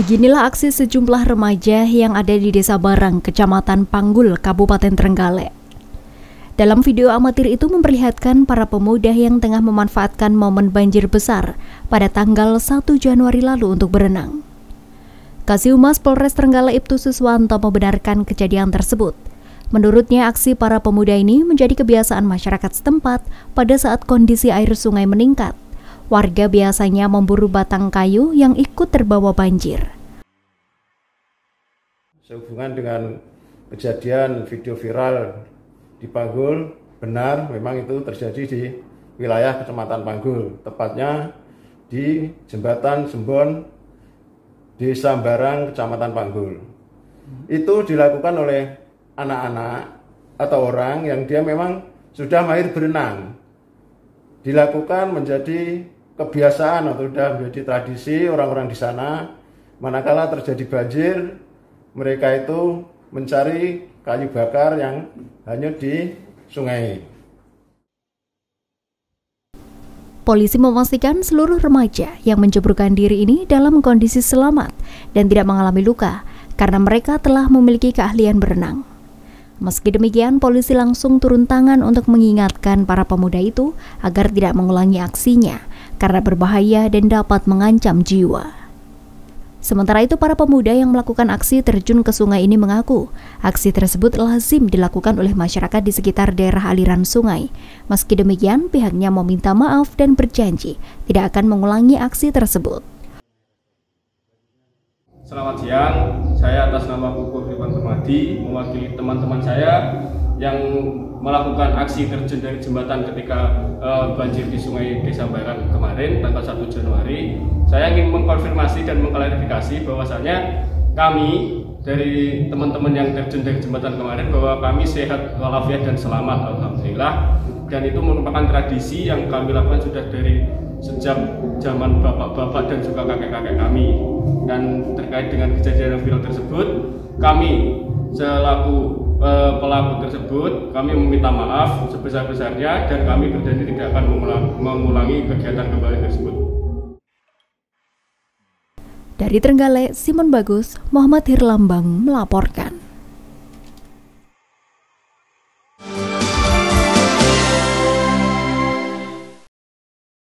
Beginilah aksi sejumlah remaja yang ada di Desa Barang, Kecamatan Panggul, Kabupaten Trenggalek. Dalam video amatir itu memperlihatkan para pemuda yang tengah memanfaatkan momen banjir besar pada tanggal 1 Januari lalu untuk berenang. Kasih Humas Polres Trenggalek Ibtu Suswanto membenarkan kejadian tersebut. Menurutnya aksi para pemuda ini menjadi kebiasaan masyarakat setempat pada saat kondisi air sungai meningkat warga biasanya memburu batang kayu yang ikut terbawa banjir. Sehubungan dengan kejadian video viral di Panggul, benar memang itu terjadi di wilayah Kecamatan Panggul, tepatnya di Jembatan Sembon, Desa Barang, Kecamatan Panggul. Itu dilakukan oleh anak-anak atau orang yang dia memang sudah mahir berenang. Dilakukan menjadi kebiasaan atau sudah menjadi tradisi orang-orang di sana manakala terjadi banjir mereka itu mencari kayu bakar yang hanya di sungai. Polisi memastikan seluruh remaja yang menjeburkan diri ini dalam kondisi selamat dan tidak mengalami luka karena mereka telah memiliki keahlian berenang. Meski demikian, polisi langsung turun tangan untuk mengingatkan para pemuda itu agar tidak mengulangi aksinya karena berbahaya dan dapat mengancam jiwa. Sementara itu, para pemuda yang melakukan aksi terjun ke sungai ini mengaku aksi tersebut lazim dilakukan oleh masyarakat di sekitar daerah aliran sungai. Meski demikian, pihaknya meminta maaf dan berjanji tidak akan mengulangi aksi tersebut. Selamat siang, saya atas nama Kuku Firman Permadi mewakili teman-teman saya yang melakukan aksi terjun dari jembatan ketika uh, banjir di Sungai Desa Barat kemarin tanggal 1 Januari. Saya ingin mengkonfirmasi dan mengklarifikasi bahwasanya kami dari teman-teman yang terjun dari jembatan kemarin bahwa kami sehat walafiat dan selamat alhamdulillah dan itu merupakan tradisi yang kami lakukan sudah dari sejak zaman bapak-bapak dan juga kakek-kakek kami dan terkait dengan kejadian viral tersebut kami selaku eh, pelaku tersebut kami meminta maaf sebesar-besarnya dan kami berjanji tidak akan mengulangi kegiatan kembali tersebut. Dari Trenggalek, Simon Bagus, Muhammad Hirlambang melaporkan.